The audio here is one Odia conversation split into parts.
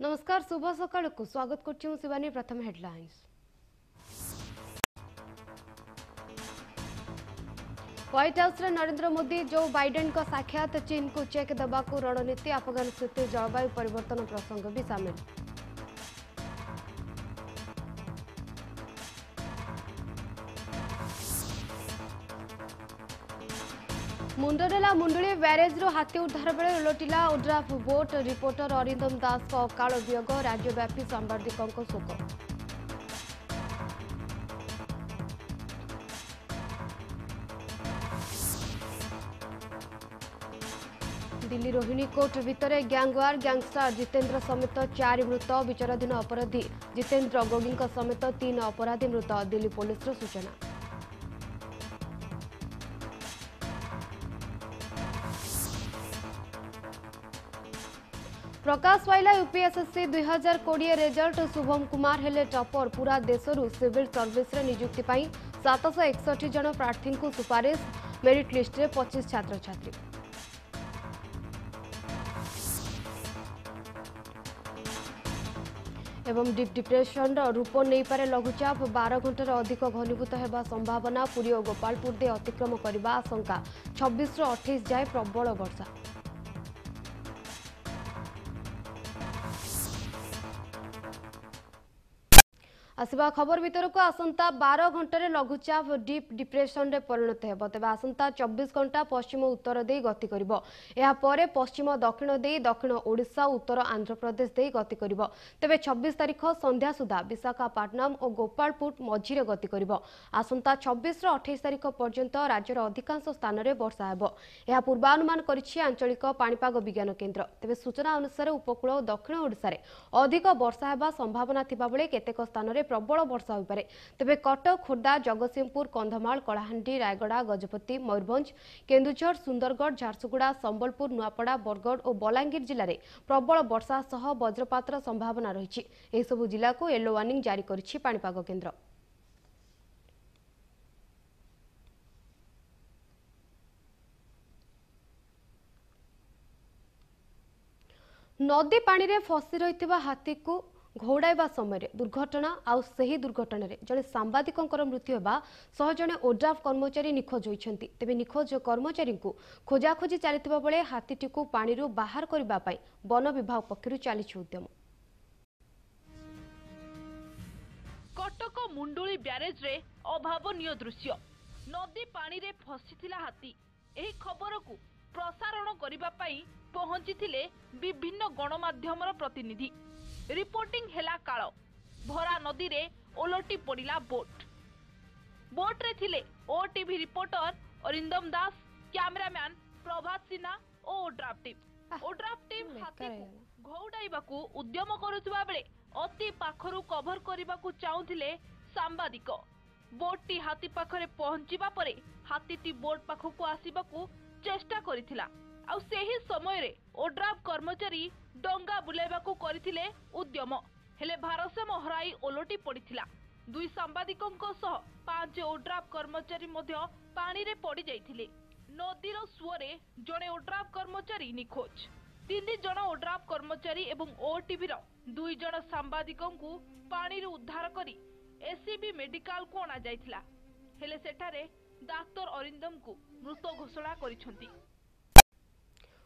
ନମସ୍କାର ଶୁଭ ସକାଳକୁ ସ୍ୱାଗତ କରୁଛି ମୁଁ ଶିବାନୀ ପ୍ରଥମେ ହେଡଲାଇନ୍ସ ହ୍ୱାଇଟ୍ ହାଉସ୍ରେ ନରେନ୍ଦ୍ର ମୋଦି ଜୋ ବାଇଡେନ୍ଙ୍କ ସାକ୍ଷାତ ଚୀନକୁ ଚେକ୍ ଦେବାକୁ ରଣନୀତି ଆଫଗାନ ସ୍ଥିତି ଜଳବାୟୁ ପରିବର୍ତ୍ତନ ପ୍ରସଙ୍ଗ ବି ସାମିଲ ମୁଣ୍ଡରେଲା ମୁଣ୍ଡୁଳି ବ୍ୟାରେଜ୍ରୁ ହାତୀ ଉଦ୍ଧାର ବେଳେ ଓଲଟିଲା ଓଡ୍ରାଫ୍ ବୋଟ୍ ରିପୋର୍ଟର ଅରିନ୍ଦମ ଦାସଙ୍କ ଅକାଳ ବିୟୋଗ ରାଜ୍ୟବ୍ୟାପୀ ସାମ୍ବାଦିକଙ୍କ ଶୋକ। ଦିଲ୍ଲୀ ରୋହିଣୀ କୋର୍ଟ ଭିତରେ ଗ୍ୟାଙ୍ଗୱାର ଗ୍ୟାଙ୍ଗଷ୍ଟାର ଜିତେନ୍ଦ୍ର ସମେତ ଚାରି ମୃତ ବିଚାରାଧୀନ ଅପରାଧୀ ଜିତେନ୍ଦ୍ର ଗୋଗୀଙ୍କ ସମେତ ତିନି ଅପରାଧୀ ମୃତ ଦିଲ୍ଲୀ ପୋଲିସର ସୂଚନା। প্রকাশ পাইলা ইউপিএসএসসি দুই হাজার কোড়িয়ে রেজল্ট শুভম কুমার হলে টপর পুরা দেশর সিভিল সর্ভিসে নিযুক্তি পাই সাতশ একষঠি জন প্রার্থী সুপারিশ মেরিট লিষ্টে পঁচিশ ছাত্রছাত্রী এবং ডিপ ডিপ্রেসনর রূপ নেইপারে লঘুচাপ বার ঘণ্টার অধিক ঘনীভূত হওয়া সম্ভাবনা পুরী ও গোপালপুর দিয়ে অতিক্রম করা আশঙ্কা ছবিশ অঠেইশ যায় প্রবল বর্ষা ଆସିବା ଖବର ଭିତରକୁ ଆସନ୍ତା ବାର ଘଣ୍ଟାରେ ଲଘୁଚାପ ଡିପ୍ ଡିପ୍ରେସନରେ ପରିଣତ ହେବ। ତେବେ ଆସନ୍ତା ଚବିଶ ଘଣ୍ଟା ପଶ୍ଚିମ ଉତ୍ତର ଦେଇ ଗତି କରିବ। ଏହାପରେ ପଶ୍ଚିମ ଦକ୍ଷିଣ ଦେଇ ଦକ୍ଷିଣ ଓଡ଼ିଶା ଉତ୍ତର ଆନ୍ଧ୍ରପ୍ରଦେଶ ଦେଇ ଗତି କରିବ। ତେବେ ଛବିଶ ତାରିଖ ସନ୍ଧ୍ୟା ସୁଦ୍ଧା ବିଶାଖାପାଟନମ ଓ ଗୋପାଳପୁର ମଝିରେ ଗତି କରିବ। ଆସନ୍ତା ଛବିଶରୁ ଅଠେଇଶ ତାରିଖ ପର୍ଯ୍ୟନ୍ତ ରାଜ୍ୟର ଅଧିକାଂଶ ସ୍ଥାନରେ ବର୍ଷା ହେବ। ଏହା ପୂର୍ବାନୁମାନ କରିଛି ଆଞ୍ଚଳିକ ପାଣିପାଗ ବିଜ୍ଞାନ କେନ୍ଦ୍ର। ତେବେ ସୂଚନା ଅନୁସାରେ ଉପକୂଳ ଓ ଦକ୍ଷିଣ ଓଡ଼ିଶାରେ ଅଧିକ ବର୍ଷା ହେବା ସମ୍ଭାବନା ଥିବାବେଳେ କେତେକ ସ୍ଥାନରେ ପ୍ରବଳ ବର୍ଷା ହୋଇପାରେ। ତେବେ କଟକ ଖୋର୍ଦ୍ଧା ଜଗତସିଂହପୁର କନ୍ଧମାଳ କଳାହାଣ୍ଡି ରାୟଗଡ଼ା ଗଜପତି ମୟୂରଭଞ୍ଜ କେନ୍ଦୁଝର ସୁନ୍ଦରଗଡ଼ ଝାରସୁଗୁଡ଼ା ସମ୍ବଲପୁର ନୂଆପଡ଼ା ବରଗଡ଼ ଓ ବଲାଙ୍ଗୀର ଜିଲ୍ଲାରେ ପ୍ରବଳ ବର୍ଷା ସହ ବଜ୍ରପାତର ସମ୍ଭାବନା ରହିଛି। ଏହିସବୁ ଜିଲ୍ଲାକୁ ୟେଲୋ ୱାର୍ଣ୍ଣିଂ ଜାରି କରିଛି ପାଣିପାଗ କେନ୍ଦ୍ର। ନଦୀ ପାଣିରେ ଫସି ରହିଥିବା ହାତୀକୁ ଘଉଡ଼ାଇବା ସମୟରେ ଦୁର୍ଘଟଣା ଆଉ ସେହି ଦୁର୍ଘଟଣାରେ ଜଣେ ସାମ୍ବାଦିକଙ୍କର ମୃତ୍ୟୁ ହେବା ସହ ଜଣେ ଓଡ୍ରାଫ୍ କର୍ମଚାରୀ ନିଖୋଜ ହୋଇଛନ୍ତି। ତେବେ ନିଖୋଜ କର୍ମଚାରୀଙ୍କୁ ଖୋଜାଖୋଜି ଚାଲିଥିବା ବେଳେ ହାତୀଟିକୁ ପାଣିରୁ ବାହାର କରିବା ପାଇଁ ବନ ବିଭାଗ ପକ୍ଷରୁ ଚାଲିଛି ଉଦ୍ୟମ। କଟକ ମୁଣ୍ଡୁଳି ବ୍ୟାରେଜରେ ଅଭାବନୀୟ ଦୃଶ୍ୟ। ନଦୀ ପାଣିରେ ଫସିଥିଲା ହାତୀ। ଏହି ଖବରକୁ ପ୍ରସାରଣ କରିବା ପାଇଁ ପହଞ୍ଚିଥିଲେ ବିଭିନ୍ନ ଗଣମାଧ୍ୟମର ପ୍ରତିନିଧି। ରିପୋର୍ଟିଂ ହେଲା କାଳ। ଭରା ନଦୀରେ ଓଲଟି ପଡ଼ିଲା ବୋଟ୍। ବୋଟ୍ରେ ଥିଲେ OTV reporter Arindam Das cameraman Prabhat Sinha ଓ ଓଡ୍ରାଫ୍ ଟିମ୍। ଓଡ୍ରାଫ୍ ଟିମ୍ ବେକାର ହାତୀକୁ ହେଇଗଲା। ଘଉଡ଼ାଇବାକୁ ଉଦ୍ୟମ କରୁଥିବା ବେଳେ ଅତି ପାଖରୁ କଭର କରିବାକୁ ଚାହୁଁଥିଲେ ସାମ୍ବାଦିକ। ବୋଟ୍ଟି ହାତୀ ପାଖରେ ପହଞ୍ଚିବା ପରେ ହାତୀଟି ବୋଟ୍ ପାଖକୁ ଆସିବାକୁ ଚେଷ୍ଟା କରିଥିଲା। ଆଉ ସେହି ସମୟରେ ଓଡ୍ରାଫ୍ କର୍ମଚାରୀ ଡଙ୍ଗା ବୁଲାଇବାକୁ କରିଥିଲେ ଉଦ୍ୟମ। ହେଲେ ଭାରସାମ୍ୟ ହରାଇ ଓଲଟି ପଡ଼ିଥିଲା। ଦୁଇ ସାମ୍ବାଦିକଙ୍କ ସହ ପାଞ୍ଚ ଓଡ୍ରାଫ୍ କର୍ମଚାରୀ ମଧ୍ୟ ପାଣିରେ ପଡ଼ି ଯାଇଥିଲେ ନଦୀର ସୁଅରେ ଜଣେ ଓଡ୍ରାଫ୍ କର୍ମଚାରୀ ନିଖୋଜ। ତିନି ଜଣ ଓଡ୍ରାଫ୍ କର୍ମଚାରୀ ଏବଂ ଓଟିଭିର ଦୁଇ ଜଣ ସାମ୍ବାଦିକଙ୍କୁ ପାଣିରୁ ଉଦ୍ଧାର କରି ଏସିବି ମେଡିକାଲକୁ ଅଣାଯାଇଥିଲା। ହେଲେ ସେଠାରେ ଡାକ୍ତର ଅରିନ୍ଦମଙ୍କୁ ମୃତ ଘୋଷଣା କରିଛନ୍ତି।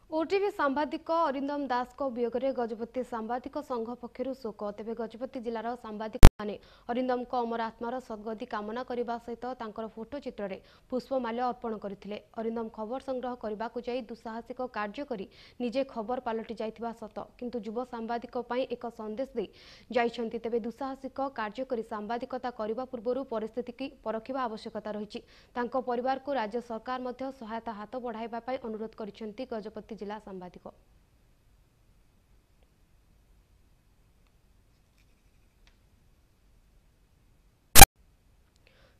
ଓଟିଭି ସାମ୍ବାଦିକ ଅରିନ୍ଦମ ଦାସଙ୍କ ବିୟୋଗରେ ଗଜପତି ସାମ୍ବାଦିକ ସଂଘ ପକ୍ଷରୁ ଶୋକ। ତେବେ ଗଜପତି ଜିଲ୍ଲାର ସାମ୍ବାଦିକମାନେ ଅରିନ୍ଦମଙ୍କ ଅମର ଆତ୍ମାର ସଦ୍ଗତି କାମନା କରିବା ସହିତ ତାଙ୍କର ଫଟୋ ଚିତ୍ରରେ ପୁଷ୍ପମାଲ୍ୟ ଅର୍ପଣ କରିଥିଲେ। ଅରିନ୍ଦମ ଖବର ସଂଗ୍ରହ କରିବାକୁ ଯାଇ ଦୁଃସାହସିକ କାର୍ଯ୍ୟ କରି ନିଜେ ଖବର ପାଲଟି ଯାଇଥିବା ସତ। କିନ୍ତୁ ଯୁବ ସାମ୍ବାଦିକ ପାଇଁ ଏକ ସନ୍ଦେଶ ଦେଇ ଯାଇଛନ୍ତି। ତେବେ ଦୁଃସାହସିକ କାର୍ଯ୍ୟ କରି ସାମ୍ବାଦିକତା କରିବା ପୂର୍ବରୁ ପରିସ୍ଥିତିକି ପରଖିବା ଆବଶ୍ୟକତା ରହିଛି। ତାଙ୍କ ପରିବାରକୁ ରାଜ୍ୟ ସରକାର ମଧ୍ୟ ସହାୟତା ହାତ ବଢ଼ାଇବା ପାଇଁ ଅନୁରୋଧ କରିଛନ୍ତି ଗଜପତି ଜିଲ୍ଲା ସାମ୍ବାଦିକ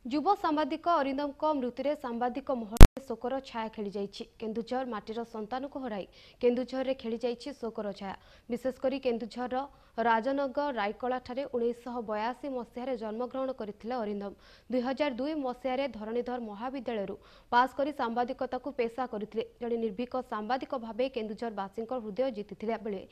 ଯୁବ ସାମ୍ବାଦିକ ଅରିନ୍ଦମଙ୍କ ମୃତ୍ୟୁରେ ସାମ୍ବାଦିକ ମହଲରେ ଶୋକର ଛାୟା ଖେଳିଯାଇଛି କେନ୍ଦୁଝର ମାଟିର ସନ୍ତାନକୁ ହରାଇ କେନ୍ଦୁଝରରେ ଖେଳିଯାଇଛି ଶୋକର ଛାୟା ବିଶେଷ କରି କେନ୍ଦୁଝରର ରାଜନଗର ରାଇକଳାଠାରେ ଉଣେଇଶହ ବୟାଅଶୀ ମସିହାରେ ଜନ୍ମଗ୍ରହଣ କରିଥିଲେ ଅରିନ୍ଦମ। ଦୁଇ ହଜାର ଦୁଇ ମସିହାରେ ଧରଣୀଧର ମହାବିଦ୍ୟାଳୟରୁ ପାସ୍ କରି ସାମ୍ବାଦିକତାକୁ ପେଶା କରିଥିଲେ। ଜଣେ ନିର୍ଭୀକ ସାମ୍ବାଦିକ ଭାବେ କେନ୍ଦୁଝରବାସୀଙ୍କ ହୃଦୟ ଜିତିଥିଲା ବେଳେ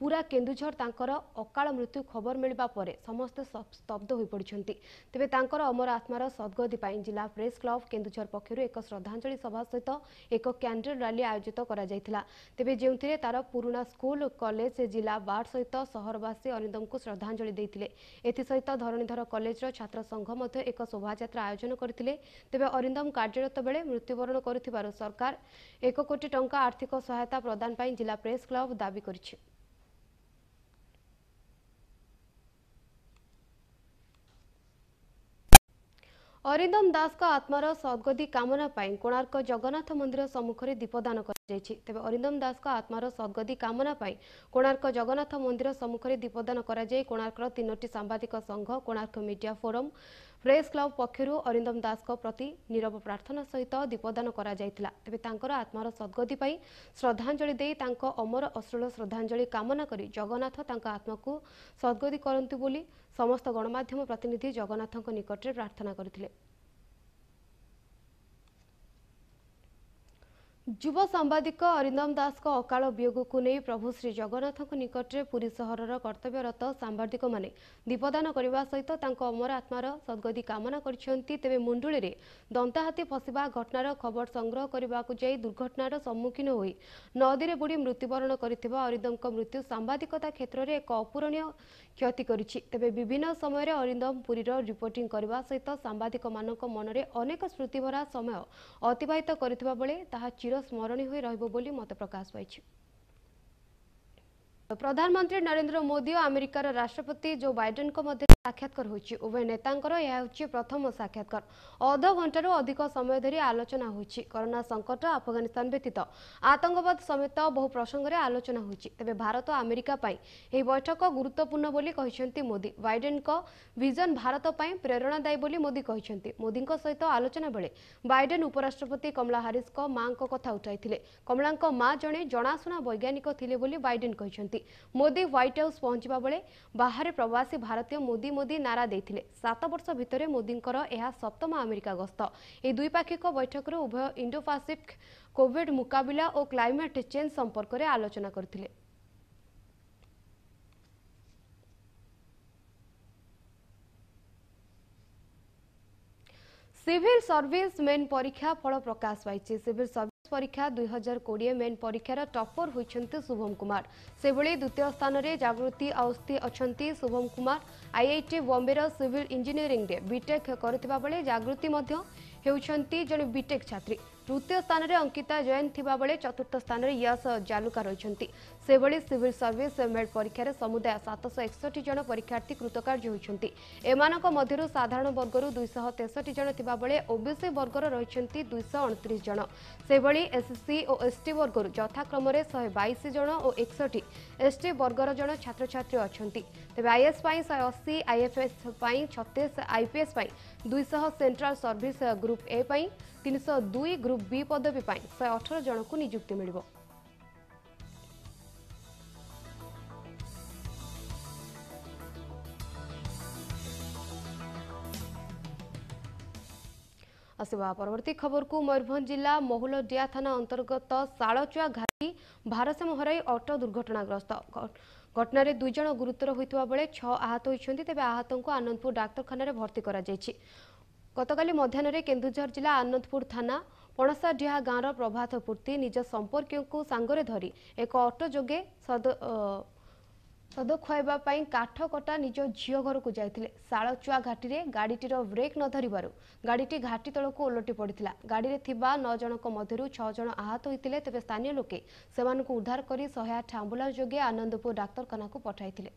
ପୁରା କେନ୍ଦୁଝର ତାଙ୍କର ଅକାଳ ମୃତ୍ୟୁ ଖବର ମିଳିବା ପରେ ସମସ୍ତେ ସ୍ତ- ସ୍ତବ୍ଧ ହୋଇପଡ଼ିଛନ୍ତି। ତେବେ ତାଙ୍କର ଅମର ଆତ୍ମାର ସଦ୍ଗତି ପାଇଁ ଜିଲ୍ଲା ପ୍ରେସ୍ କ୍ଲବ କେନ୍ଦୁଝର ପକ୍ଷରୁ ଏକ ଶ୍ରଦ୍ଧାଞ୍ଜଳି ସଭା ସହିତ ଏକ କ୍ୟାଣ୍ଡେଲ ରାଲି ଆୟୋଜିତ କରାଯାଇଥିଲା। ତେବେ ଯେଉଁଥିରେ ତାର ପୁରୁଣା ସ୍କୁଲ କଲେଜ ଜିଲ୍ଲା ବାର୍ ସହିତ ସହରବାସୀ ଅରିନ୍ଦମଙ୍କୁ ଶ୍ରଦ୍ଧାଞ୍ଜଳି ଦେଇଥିଲେ. ଏଥିସହିତ ଧରଣୀଧର କଲେଜର ଛାତ୍ର ସଂଘ ମଧ୍ୟ ଏକ ଶୋଭାଯାତ୍ରା ଆୟୋଜନ କରିଥିଲେ। ତେବେ ଅରିନ୍ଦମ କାର୍ଯ୍ୟରତ ବେଳେ ମୃତ୍ୟୁବରଣ କରିଥିବାରୁ ସରକାର ଏକ କୋଟି ଟଙ୍କା ଆର୍ଥିକ ସହାୟତା ପ୍ରଦାନ ପାଇଁ ଜିଲ୍ଲା ପ୍ରେସ୍ କ୍ଲବ ଦାବି କରିଛି। ଅରିନ୍ଦମ ଦାସଙ୍କ ଆତ୍ମାର ସଦ୍ଗତି କାମନା ପାଇଁ କୋଣାର୍କ ଜଗନ୍ନାଥ ମନ୍ଦିର ସମ୍ମୁଖରେ ଦୀପଦାନ କରାଯାଇଛି। ତେବେ ଅରିନ୍ଦମ ଦାସଙ୍କ ଆତ୍ମାର ସଦ୍ଗତି କାମନା ପାଇଁ କୋଣାର୍କ ଜଗନ୍ନାଥ ମନ୍ଦିର ସମ୍ମୁଖରେ ଦୀପଦାନ କରାଯାଇ କୋଣାର୍କର ତିନୋଟି ସାମ୍ବାଦିକ ସଂଘ Konark media forum press club ପକ୍ଷରୁ ଅରିନ୍ଦମ ଦାସଙ୍କ ପ୍ରତି ନିରବ ପ୍ରାର୍ଥନା ସହିତ ଦୀପଦାନ କରାଯାଇଥିଲା। ତେବେ ତାଙ୍କର ଆତ୍ମାର ସଦ୍ଗତି ପାଇଁ ଶ୍ରଦ୍ଧାଞ୍ଜଳି ଦେଇ ତାଙ୍କ ଅମର ଅଶ୍ରୁଳ ଶ୍ରଦ୍ଧାଞ୍ଜଳି କାମନା କରି ଜଗନ୍ନାଥ ତାଙ୍କ ଆତ୍ମାକୁ ସଦ୍ଗତି କରନ୍ତୁ ବୋଲି ସମସ୍ତ ଗଣମାଧ୍ୟମ ପ୍ରତିନିଧି ଜଗନ୍ନାଥଙ୍କ ନିକଟରେ ପ୍ରାର୍ଥନା କରିଥିଲେ। ଯୁବ ସାମ୍ବାଦିକ ଅରିନ୍ଦମ ଦାସଙ୍କ ଅକାଳ ବିୟୋଗକୁ ନେଇ ପ୍ରଭୁ ଶ୍ରୀ ଜଗନ୍ନାଥଙ୍କ ନିକଟରେ ପୁରୀ ସହରର କର୍ତ୍ତବ୍ୟରତ ସାମ୍ବାଦିକମାନେ ଦୀପଦାନ କରିବା ସହିତ ତାଙ୍କ ଅମର ଆତ୍ମାର ସଦ୍ଗତି କାମନା କରିଛନ୍ତି। ତେବେ ମୁଣ୍ଡୁଳିରେ ଦନ୍ତାହାତୀ ଫସିବା ଘଟଣାର ଖବର ସଂଗ୍ରହ କରିବାକୁ ଯାଇ ଦୁର୍ଘଟଣାର ସମ୍ମୁଖୀନ ହୋଇ ନଦୀରେ ବୁଡ଼ି ମୃତ୍ୟୁବରଣ କରିଥିବା ଅରିନ୍ଦମଙ୍କ ମୃତ୍ୟୁ ସାମ୍ବାଦିକତା କ୍ଷେତ୍ରରେ ଏକ ଅପୂରଣୀୟ କ୍ଷତି କରିଛି। ତେବେ ବିଭିନ୍ନ ସମୟରେ ଅରିନ୍ଦମ ପୁରୀର ରିପୋର୍ଟିଂ କରିବା ସହିତ ସାମ୍ବାଦିକମାନଙ୍କ ମନରେ ଅନେକ ସ୍ମୃତିଭରା ସମୟ ଅତିବାହିତ କରିଥିବା ବେଳେ ତାହା ଚିରସ୍ମରଣୀୟ ହୋଇ ରହିବ ବୋଲି ମତ ପ୍ରକାଶ ପାଇଛି। ପ୍ରଧାନମନ୍ତ୍ରୀ ନରେନ୍ଦ୍ର ମୋଦି ଓ ଆମେରିକାର ରାଷ୍ଟ୍ରପତି ଜୋ ବାଇଡେନଙ୍କ ମଧ୍ୟରେ ସାକ୍ଷାତକାର ହୋଇଛି। ଉଭୟ ନେତାଙ୍କର ଏହା ହେଉଛି ପ୍ରଥମ ସାକ୍ଷାତକାର। ଅଧଘଣ୍ଟାରୁ ଅଧିକ ସମୟ ଧରି ଆଲୋଚନା ହୋଇଛି। କରୋନା ସଙ୍କଟ ଆଫଗାନିସ୍ତାନ ବ୍ୟତୀତ ଆତଙ୍କବାଦ ସମେତ ବହୁ ପ୍ରସଙ୍ଗରେ ଆଲୋଚନା ହୋଇଛି। ତେବେ ଭାରତ ଆମେରିକା ପାଇଁ ଏହି ବୈଠକ ଗୁରୁତ୍ୱପୂର୍ଣ୍ଣ ବୋଲି କହିଛନ୍ତି ମୋଦି। ବାଇଡେନଙ୍କ ଭିଜନ ଭାରତ ପାଇଁ ପ୍ରେରଣାଦାୟୀ ବୋଲି ମୋଦି କହିଛନ୍ତି। ମୋଦିଙ୍କ ସହିତ ଆଲୋଚନା ବେଳେ ବାଇଡେନ ଉପରାଷ୍ଟ୍ରପତି କମଳା ହାରିସଙ୍କ ମାଙ୍କ କଥା ଉଠାଇଥିଲେ। କମଳାଙ୍କ ମା ଜଣେ ଜଣାଶୁଣା ବୈଜ୍ଞାନିକ ଥିଲେ ବୋଲି ବାଇଡେନ କହିଛନ୍ତି। ମୋଦି ହ୍ୱାଇଟ୍ ହାଉସ୍ ପହଞ୍ଚିବା ବେଳେ ବାହାରେ ପ୍ରବାସୀ ଭାରତୀୟ ମୋଦି ମୋଦି ନାରା ଦେଇଥିଲେ। ସାତ ବର୍ଷ ଭିତରେ ମୋଦିଙ୍କର ଏହା ସପ୍ତମ ଆମେରିକା ଗସ୍ତ। ଏହି ଦ୍ୱିପାକ୍ଷିକ ବୈଠକରେ ଉଭୟ ଇଣ୍ଡୋ ପାସିଫିକ୍ କୋଭିଡ୍ ମୁକାବିଲା ଓ କ୍ଲାଇମେଟ୍ ଚେଞ୍ଜ ସମ୍ପର୍କରେ ଆଲୋଚନା କରିଥିଲେ। ସିଭିଲ ସର୍ଭିସ ମେନ୍ ପରୀକ୍ଷା ଫଳ ପ୍ରକାଶ ପାଇଛି। ସିଭିଲ পরীক্ষা দুই হাজার কোড়িয়ে মেন পরীক্ষার টপর হয়েছেন শুভম কুমার সেভাবে দ্বিতীয় স্থানরে জাগৃতি আউস্থি অনেক শুভম কুমার আইআইটি বম্বের সিভিল ইঞ্জিনিয়রিংরে বিটেক করে জাগৃতি হচ্ছেন জন বিটেক ছাত্রী ତୃତୀୟ ସ୍ଥାନରେ ଅଙ୍କିତା ଜୈନ ଥିବାବେଳେ ଚତୁର୍ଥ ସ୍ଥାନରେ ୟଶ ଜାଲୁକା ରହିଛନ୍ତି। ସେଭଳି ସିଭିଲ ସର୍ଭିସ ମେଡ୍ ପରୀକ୍ଷାରେ ସମୁଦାୟ ସାତଶହ ଏକଷଠି ଜଣ ପରୀକ୍ଷାର୍ଥୀ କୃତକାର୍ଯ୍ୟ ହୋଇଛନ୍ତି। ଏମାନଙ୍କ ମଧ୍ୟରୁ ସାଧାରଣ ବର୍ଗରୁ ଦୁଇଶହ ତେଷଠି ଜଣ ଥିବାବେଳେ ଓବିସି ବର୍ଗର ରହିଛନ୍ତି ଦୁଇଶହ ଅଣତିରିଶ ଜଣ। ସେଭଳି ଏସ୍ସି ଓ ଏସ୍ଟି ବର୍ଗରୁ ଯଥାକ୍ରମରେ ଶହେ ବାଇଶ ଜଣ ଓ ଏକଷଠି ଏସ୍ଟି ବର୍ଗର ଜଣ ଛାତ୍ରଛାତ୍ରୀ ଅଛନ୍ତି। ତେବେ ଆଇଏଏସ୍ ପାଇଁ ଶହେ ଅଶୀ ଆଇଏଫ୍ଏସ୍ ପାଇଁ ଛତିଶ ଆଇପିଏସ୍ ପାଇଁ ଦୁଇଶହ ସେଣ୍ଟ୍ରାଲ ସର୍ଭିସ ଗ୍ରୁପ୍ ଏ ପାଇଁ ତିନିଶହ ଦୁଇ ଗ୍ରୁପ୍ ବି ପଦବୀ ପାଇଁ ଶହେ ଅଠର ଜଣଙ୍କୁ ନିଯୁକ୍ତି ମିଳିବ। ଆସିବା ପରବର୍ତ୍ତୀ ଖବରକୁ ମୟୂରଭଞ୍ଜ ଜିଲ୍ଲା ମହୁଲଡିଆ ଥାନା ଅନ୍ତର୍ଗତ ଶାଳଚୁଆ ଘାଟି ଭାରସାମ୍ୟ ହରାଇ ଅଟୋ ଦୁର୍ଘଟଣାଗ୍ରସ୍ତ। ଘଟଣାରେ ଦୁଇ ଜଣ ଗୁରୁତର ହୋଇଥିବା ବେଳେ ଛଅ ଆହତ ହୋଇଛନ୍ତି। ତେବେ ଆହତଙ୍କୁ ଆନନ୍ଦପୁର ଡାକ୍ତରଖାନାରେ ଭର୍ତ୍ତି କରାଯାଇଛି। ଗତକାଲି ମଧ୍ୟାହ୍ନରେ କେନ୍ଦୁଝର ଜିଲ୍ଲା ଆନନ୍ଦପୁର ଥାନା ପଣସାଡିହା ଗାଁର ପ୍ରଭାତ ପୂର୍ତ୍ତି ନିଜ ସମ୍ପର୍କୀୟଙ୍କୁ ସାଙ୍ଗରେ ଧରି ଏକ ଅଟୋ ଯୋଗେ ସଦ ଖୁଆଇବା ପାଇଁ କାଠ କଟା ନିଜ ଝିଅ ଘରକୁ ଯାଇଥିଲେ। ଶାଳଚୁଆ ଘାଟିରେ ଗାଡ଼ିଟିର ବ୍ରେକ୍ ନ ଧରିବାରୁ ଗାଡ଼ିଟି ଘାଟି ତଳକୁ ଓଲଟି ପଡ଼ିଥିଲା। ଗାଡ଼ିରେ ଥିବା ନଅ ଜଣଙ୍କ ମଧ୍ୟରୁ ଛଅ ଜଣ ଆହତ ହୋଇଥିଲେ। ତେବେ ସ୍ଥାନୀୟ ଲୋକେ ସେମାନଙ୍କୁ ଉଦ୍ଧାର କରି ଶହେ ଆଠ ଆମ୍ବୁଲାନ୍ସ ଯୋଗେ ଆନନ୍ଦପୁର ଡାକ୍ତରଖାନାକୁ ପଠାଇଥିଲେ।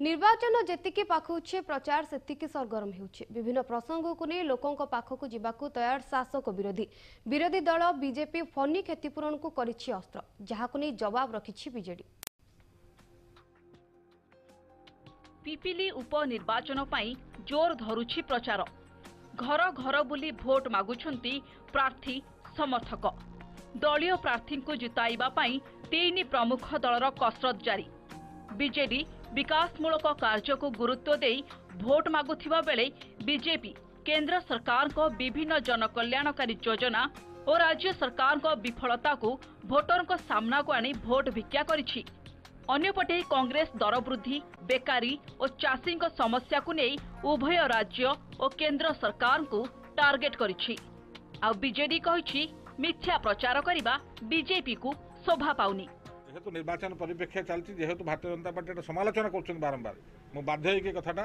নির্বাচন যেতিকি পাখুছে প্রচার সেতিকি সরগরম হেউছে বিভিন্ন প্রসঙ্গকু নিয়ে লোকঙ্ক পাখকু যাওয়া তয়ার শাসক বিরোধী বিরোধী দল বিজেপি ফনি ক্ষতিপূরণকু করেছে অস্ত্র যাহাকু নিয়ে জবাব রকিছে বিজেডি পিপিলি উপনির্বাচন পাই জোর ধরুছি প্রচার ঘর ঘর বুলি ভোট মাগুছন্তি প্রার্থী সমর্থক দলীয় প্রার্থীঙ্কু জিতাইবা পাই তিনি প্রমুখ দলর কসরত জারি বিজেডি ବିକାଶମୂଳକ କାର୍ଯ୍ୟକୁ ଗୁରୁତ୍ୱ ଦେଇ ଭୋଟ ମାଗୁଥିବା ବେଳେ ବିଜେପି କେନ୍ଦ୍ର ସରକାରଙ୍କ ବିଭିନ୍ନ ଜନକଲ୍ୟାଣକାରୀ ଯୋଜନା ଓ ରାଜ୍ୟ ସରକାରଙ୍କ ବିଫଳତାକୁ ଭୋଟରଙ୍କ ସାମ୍ନାକୁ ଆଣି ଭୋଟ ଭିକ୍ଷା କରିଛି ଅନ୍ୟପଟେ କଂଗ୍ରେସ ଦର ବୃଦ୍ଧି ବେକାରୀ ଓ ଚାଷୀଙ୍କ ସମସ୍ୟାକୁ ନେଇ ଉଭୟ ରାଜ୍ୟ ଓ କେନ୍ଦ୍ର ସରକାରଙ୍କୁ ଟାର୍ଗେଟ କରିଛି ଆଉ ବିଜେଡି କହିଛି ମିଥ୍ୟା ପ୍ରଚାର କରିବା ବିଜେପିକୁ ଶୋଭା ପାଉନି ଯେହେତୁ ନିର୍ବାଚନ ପରିପ୍ରେକ୍ଷୀ ଚାଲିଛି ଯେହେତୁ ଭାରତୀୟ ଜନତା ପାର୍ଟି ଏଟା ସମାଲୋଚନା କରୁଛନ୍ତି ବାରମ୍ବାର ମୁଁ ବାଧ୍ୟ ହେଇକି କଥାଟା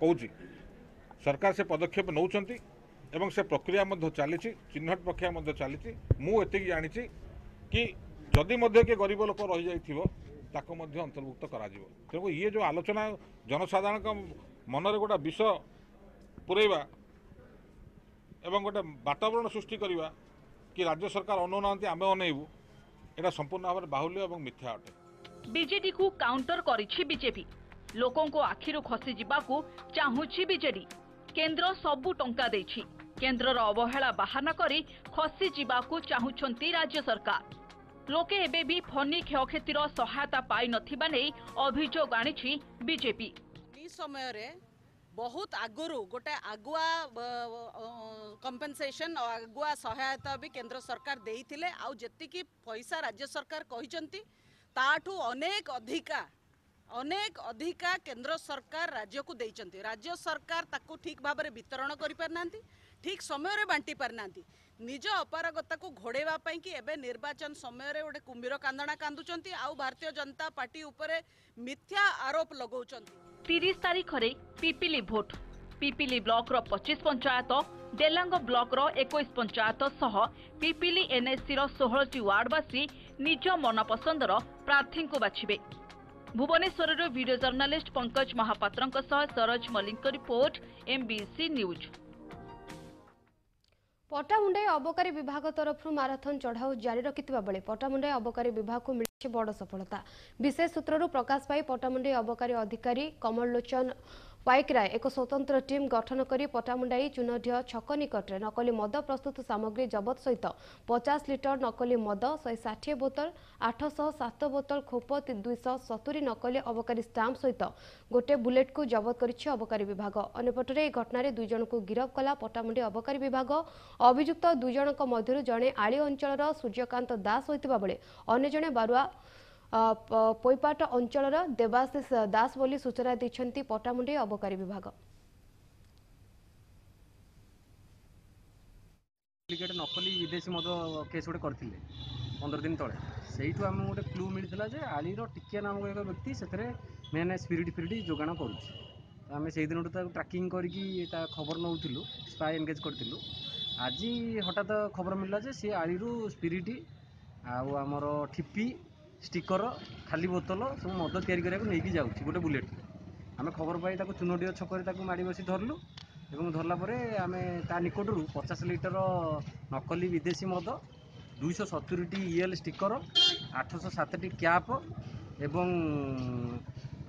କହୁଛି। ସରକାର ସେ ପଦକ୍ଷେପ ନେଉଛନ୍ତି ଏବଂ ସେ ପ୍ରକ୍ରିୟା ମଧ୍ୟ ଚାଲିଛି ଚିହ୍ନଟ ପ୍ରକ୍ରିୟା ମଧ୍ୟ ଚାଲିଛି। ମୁଁ ଏତିକି ଜାଣିଛି କି ଯଦି ମଧ୍ୟ କିଏ ଗରିବ ଲୋକ ରହିଯାଇଥିବ ତାକୁ ମଧ୍ୟ ଅନ୍ତର୍ଭୁକ୍ତ କରାଯିବ। ତେଣୁ ଇଏ ଯେଉଁ ଆଲୋଚନା ଜନସାଧାରଣଙ୍କ ମନରେ ଗୋଟେ ବିଷ ପୁରେଇବା ଏବଂ ଗୋଟେ ବାତାବରଣ ସୃଷ୍ଟି କରିବା କି ରାଜ୍ୟ ସରକାର ଅନଉନାହାନ୍ତି ଆମେ ଅନେଇବୁ ଏଇଟା ସମ୍ପୂର୍ଣ୍ଣ ଭାବରେ ବାହୁଲ୍ୟ ଏବଂ ମିଥ୍ୟା ଅଟେ। ବିଜେଡିକୁ କାଉଣ୍ଟର କରିଛି ବିଜେପି। ଲୋକଙ୍କ ଆଖିରୁ ଖସିଯିବାକୁ ଚାହୁଁଛି ବିଜେଡି। କେନ୍ଦ୍ର ସବୁ ଟଙ୍କା ଦେଇଛି। କେନ୍ଦ୍ରର ଅବହେଳା ବାହାନା କରି ଖସିଯିବାକୁ ଚାହୁଁଛନ୍ତି ରାଜ୍ୟ ସରକାର। ଲୋକେ ଏବେ ବି ଫନି କ୍ଷୟକ୍ଷତିର ସହାୟତା ପାଇନଥିବା ନେଇ ଅଭିଯୋଗ ଆଣିଛି ବିଜେପି। ଏହି ସମୟରେ ବହୁତ ଆଗରୁ ଗୋଟେ ଆଗୁଆ କମ୍ପେନସେସନ୍ ଆଗୁଆ ସହାୟତା ବି କେନ୍ଦ୍ର ସରକାର ଦେଇଥିଲେ। ଆଉ ଯେତିକି ପଇସା ରାଜ୍ୟ ସରକାର କହିଛନ୍ତି ତାଠୁ ଅନେକ ଅଧିକା ଅନେକ ଅଧିକା କେନ୍ଦ୍ର ସରକାର ରାଜ୍ୟକୁ ଦେଇଛନ୍ତି। ରାଜ୍ୟ ସରକାର ତାକୁ ଠିକ୍ ଭାବରେ ବିତରଣ କରିପାରିନାହାନ୍ତି ଠିକ୍ ସମୟରେ ବାଣ୍ଟି ପାରିନାହାନ୍ତି। ନିଜ ଅପାରଗତାକୁ ଘୋଡ଼େଇବା ପାଇଁ କି ଏବେ ନିର୍ବାଚନ ସମୟରେ ଗୋଟେ କୁମ୍ଭୀର କାନ୍ଦଣା କାନ୍ଦୁଛନ୍ତି ଆଉ ଭାରତୀୟ ଜନତା ପାର୍ଟି ଉପରେ ମିଥ୍ୟା ଆରୋପ ଲଗାଉଛନ୍ତି। ତିରିଶ ତାରିଖରେ ପିପିଲି ଭୋଟ। ପିପିଲି ବ୍ଲକର ପଚିଶ ପଞ୍ଚାୟତ ଡେଲାଙ୍ଗ ବ୍ଲକର ଏକୋଇଶ ପଞ୍ଚାୟତ ସହ ପିପିଲି ଏନ୍ଏସିର ଷୋହଳଟି ୱାର୍ଡବାସୀ ନିଜ ମନପସନ୍ଦର ପ୍ରାର୍ଥୀଙ୍କୁ ବାଛିବେ। ଭୁବନେଶ୍ୱରରୁ ଭିଡିଓ ଜର୍ଣ୍ଣାଲିଷ୍ଟ ପଙ୍କଜ ମହାପାତ୍ରଙ୍କ ସହ ସରୋଜ ମଲ୍ଲିକଙ୍କ ରିପୋର୍ଟ ଏମ୍ବିସି ନ୍ୟୁଜ୍। ପଟ୍ଟାମୁଣ୍ଡାଇ ଅବକାରୀ ବିଭାଗ ତରଫରୁ ମାରାଥନ ଚଢ଼ାଉ ଜାରି ରଖିଥିବା ବେଳେ ପଟ୍ଟାମୁଣ୍ଡାଇ ଅବକାରୀ ବିଭାଗକୁ ବଡ଼ ସଫଳତା। ବିଶେଷ ସୂତ୍ରରୁ ପ୍ରକାଶ ପାଇ ପଟ୍ଟାମୁଣ୍ଡାଇ ଅବକାରୀ ଅଧିକାରୀ କମଳ ଲୋଚନ ପାଇକରାୟ ଏକ ସ୍ୱତନ୍ତ୍ର ଟିମ୍ ଗଠନ କରି ପଟ୍ଟାମୁଣ୍ଡାଇ ଚୁନଢିଅ ଛକ ନିକଟରେ ନକଲି ମଦ ପ୍ରସ୍ତୁତ ସାମଗ୍ରୀ ଜବତ ସହିତ ପଚାଶ ଲିଟର ନକଲି ମଦ ଶହେ ଷାଠିଏ ବୋତଲ ଆଠଶହ ସାତ ବୋତଲ ଖୋପ ଦୁଇଶହ ସତୁରି ନକଲି ଅବକାରୀ ଷ୍ଟାମ୍ପ ସହିତ ଗୋଟିଏ ବୁଲେଟକୁ ଜବତ କରିଛି ଅବକାରୀ ବିଭାଗ। ଅନ୍ୟପଟରେ ଏହି ଘଟଣାରେ ଦୁଇ ଜଣଙ୍କୁ ଗିରଫ କଲା ପଟ୍ଟାମୁଣ୍ଡି ଅବକାରୀ ବିଭାଗ। ଅଭିଯୁକ୍ତ ଦୁଇ ଜଣଙ୍କ ମଧ୍ୟରୁ ଜଣେ ଆଳି ଅଞ୍ଚଳର ସୂର୍ଯ୍ୟକାନ୍ତ ଦାସ ହୋଇଥିବା ବେଳେ ଅନ୍ୟ ଜଣେ ବାରୁଆ ପୋଇପାଟ ଅଞ୍ଚଳର ଦେବାଶିଷ ଦାସ ବୋଲି ସୂଚନା ଦେଇଛନ୍ତି ପଟ୍ଟାମୁଣ୍ଡି ଅବକାରୀ ବିଭାଗ। ଡୁପ୍ଲିକେଟ୍ ନକଲି ବିଦେଶୀ ମଦ କେସ୍ ଗୋଟେ କରିଥିଲେ ପନ୍ଦର ଦିନ ତଳେ। ସେଇଠୁ ଆମକୁ ଗୋଟେ କ୍ଲୁ ମିଳିଥିଲା ଯେ ଆଳିର ଟିକିଆ ନାମକ ଏକ ବ୍ୟକ୍ତି ସେଥିରେ ମେନ୍ ସ୍ପିରିଟ୍ ଫିରିଟ୍ ଯୋଗାଣ କରୁଛି। ତ ଆମେ ସେଇ ଦିନଠୁ ତାକୁ ଟ୍ରାକିଂ କରିକି ତା ଖବର ନେଉଥିଲୁ ସ୍ପାଏ ଏନ୍ଗେଜ୍ କରିଥିଲୁ। ଆଜି ହଠାତ୍ ଖବର ମିଳିଲା ଯେ ସିଏ ଆଳିରୁ ସ୍ପିରିଟ୍ ଆଉ ଆମର ଠିପି ଷ୍ଟିକର ଖାଲି ବୋତଲ ସବୁ ମଦ ତିଆରି କରିବାକୁ ନେଇକି ଯାଉଛି ଗୋଟେ ବୁଲେଟ୍ରେ ଆମେ ଖବର ପାଇ ତାକୁ ଚୁନଡ଼ିଆ ଛକରେ ତାକୁ ମାଡ଼ି ବସି ଧରିଲୁ ଏବଂ ଧରିଲା ପରେ ଆମେ ତା ନିକଟରୁ ପଚାଶ ଲିଟର ନକଲି ବିଦେଶୀ ମଦ ଦୁଇଶହ ସତୁରିଟି ଇଏଲ୍ ଷ୍ଟିକର ଆଠଶହ ସାତଟି କ୍ୟାପ୍ ଏବଂ